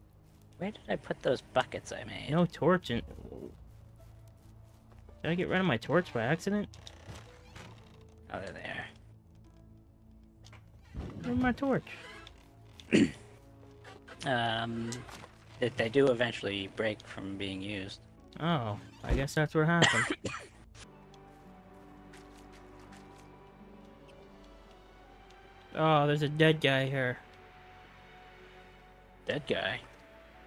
Where did I put those buckets I made? no torch in. Did I get rid of my torch by accident? Oh, they're there. Where's my torch? Um, that they do eventually break from being used. Oh, I guess that's what happened. oh, there's a dead guy here. Dead guy?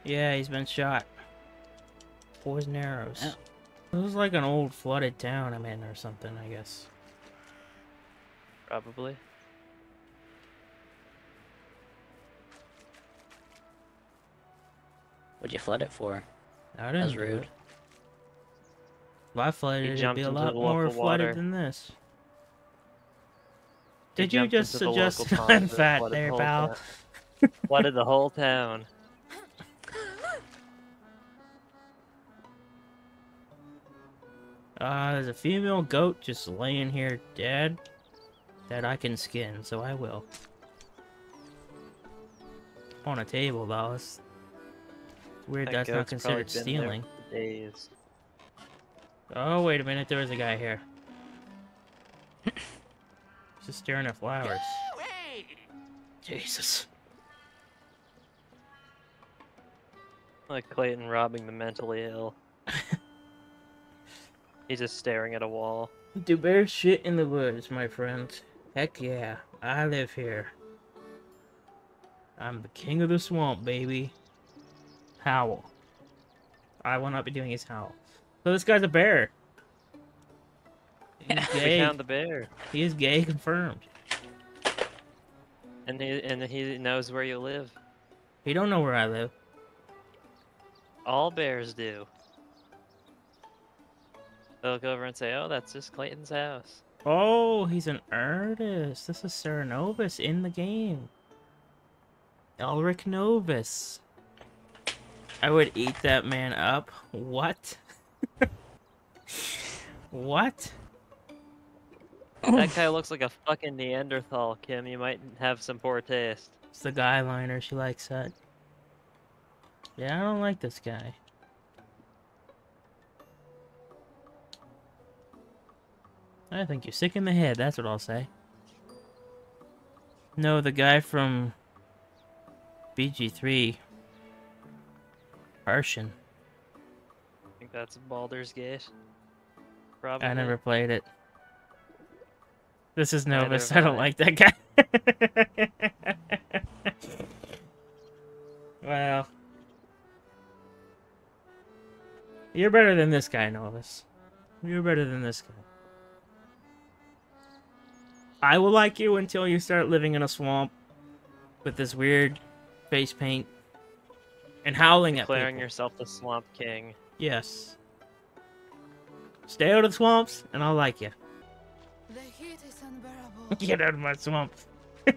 Yeah, he's been shot. Poison arrows. Yeah. This is like an old flooded town I'm in or something, I guess. Probably. What'd you flood it for? I That didn't was rude. it. If I flooded it, it'd be a lot more flooded water. than this. He Did you just into the local suggest pond I'm fat flooded the there, whole pal? town. Flooded the whole town. Uh, there's a female goat just laying here dead that I can skin, so I will. On a table, though. It's weird That that's not considered stealing. Days. Oh, wait a minute, there is a guy here. He's just staring at flowers. Jesus. Like Clayton robbing the mentally ill. He's just staring at a wall. Do bears shit in the woods, my friends. Heck yeah, I live here. I'm the king of the swamp, baby. Howl. I will not be doing his howl. So this guy's a bear. He's We gay. found the bear, He is gay confirmed. and he and he knows where you live. He don't know where I live. All bears do. They'll go over and say, "Oh, that's just Clayton's house." Oh, he's an artist. This is Sarah Novus in the game. Elric Novus. I would eat that man up. What? what? that guy looks like a fucking Neanderthal, Kim. You might have some poor taste. It's the guy liner. She likes that. Yeah, I don't like this guy. I think you're sick in the head. That's what I'll say. No, the guy from BG3. Halsin. I think that's Baldur's Gate. Probably. I never played it. This is Novus. I don't like that guy. well. You're better than this guy, Novus. You're better than this guy. I will like you until you start living in a swamp with this weird face paint and howling at Declaring yourself the Swamp King. Yes. Stay out of the swamps, and I'll like you. The heat is unbearable. Get out of my swamp.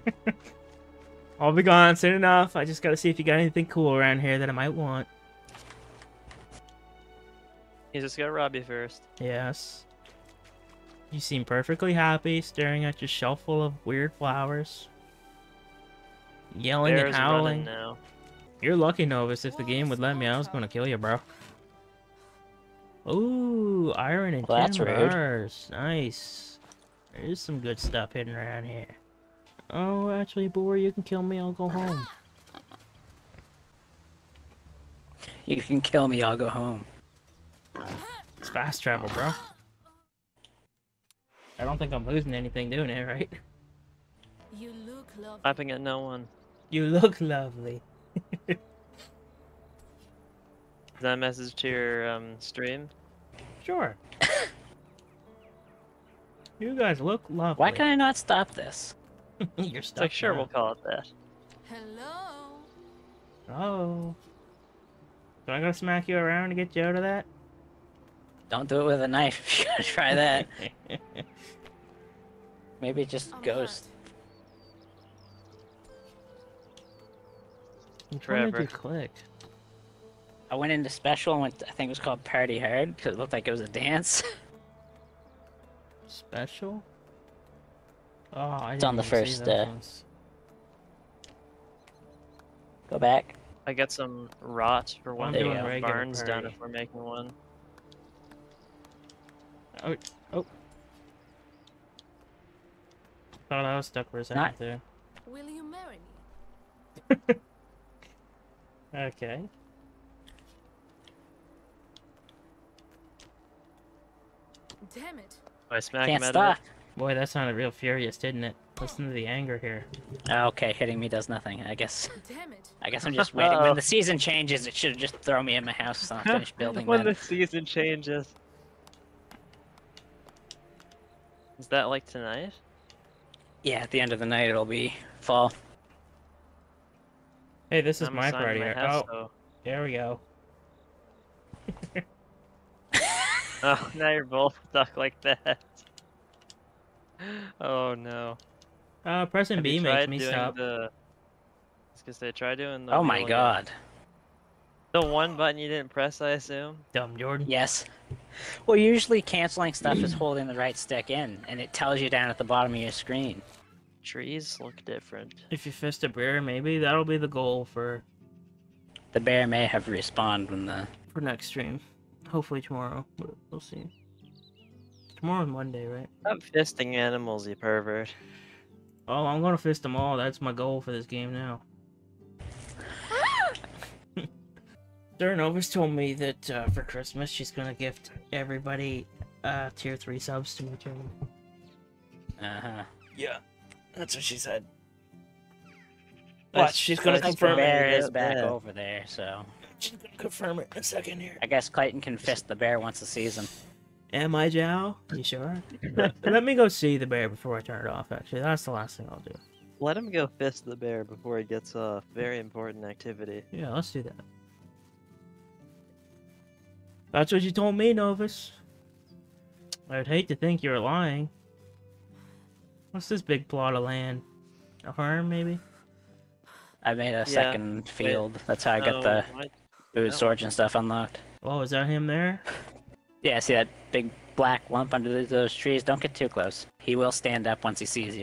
I'll be gone soon enough. I just gotta see if you got anything cool around here that I might want. He's just gotta rob you first. Yes. You seem perfectly happy staring at your shelf full of weird flowers. Yelling Bear's and running howling. now. You're lucky, Novus. If the game would let me, I was gonna kill you, bro. Ooh, iron and Well, that's tin rude. bars. Nice. There's some good stuff hidden around here. Oh, actually, before you can kill me, I'll go home. You can kill me, I'll go home. It's fast travel, bro. I don't think I'm losing anything doing it, right? You look lovely. Clapping at no one. You look lovely. Is that a message to your um, stream? Sure. you guys look lovely. Why can I not stop this? You're It's stuck. like, sure, now. we'll call it that. Hello. Oh. Do I gotta smack you around to get you out of that? Don't do it with a knife if you're gonna try that. Maybe just I'm ghost. Which one did you click? I went into special and went, I think it was called Party Hard because it looked like it was a dance. Special? Oh, I It's on the first, uh, ones. Go back. I got some rot for one I'm to doing get regular barns done if we're making one. Oh, oh. Thought I was stuck for a second Not- there. Will you marry me? Okay. Damn it. I smack Can't him out stop. of Boy, that sounded real furious, didn't it? Listen to the anger here. Ah, okay, hitting me does nothing. I guess. Damn it. I guess I'm just waiting. Uh-oh. When the season changes, it should just throw me in my house so I finish building when then. the season changes. Is that like tonight? Yeah, at the end of the night it'll be fall. Hey, this is I'm my party. my here. house, Oh, though. there we go. Oh, now you're both stuck like that. Oh no. Uh, pressing Have B you makes me stop. The... I was gonna say, try doing the. Oh my wheel again. god. The one button you didn't press, I assume. Dumb Jordan. Yes. Well, usually canceling stuff is holding the right stick in, and it tells you down at the bottom of your screen. Trees look different. If you fist a bear, maybe that'll be the goal for The bear may have respawned when the. for next stream. Hopefully tomorrow. but We'll see. Tomorrow's Monday, right? I'm fisting animals, you pervert. Oh, I'm gonna fist them all. That's my goal for this game now. Sir Novus told me that uh, for Christmas she's gonna gift everybody uh, tier three subs to my channel. Uh huh. Yeah, that's what she said. Nice- Watch, she's gonna nice The confirm try. it. bear Yeah, is back yeah. over there, so She's gonna confirm it in a second here. I guess Clayton can fist the bear once a season. Am I Jow? You sure? let, let me go see the bear before I turn it off. Actually, that's the last thing I'll do. Let him go fist the bear before he gets off. Very important activity. Yeah, let's do that. That's what you told me, Novus. I'd hate to think you're lying. What's this big plot of land? A farm, maybe? I made a Yeah, second field. That's how I got Oh, the what? food no. storage and stuff unlocked. Oh, is that him there? Yeah, see that big black lump under those trees? Don't get too close. He will stand up once he sees you.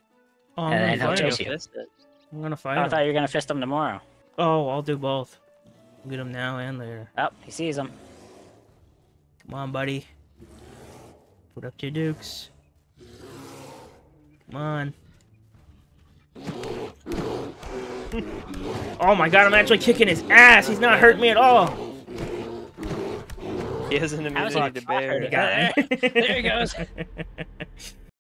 Oh, I'm And- gonna and he'll chase him. you. I'm gonna Oh, fight I thought you were gonna fist him tomorrow. Oh, I'll do both. Get him now and later. Oh, he sees him. Come on, buddy. Put up your dukes. Come on. oh my god, I'm actually kicking his ass. He's not hurting me at all. He has an How's immunity he to bear. You got him. There he goes.